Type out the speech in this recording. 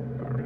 up.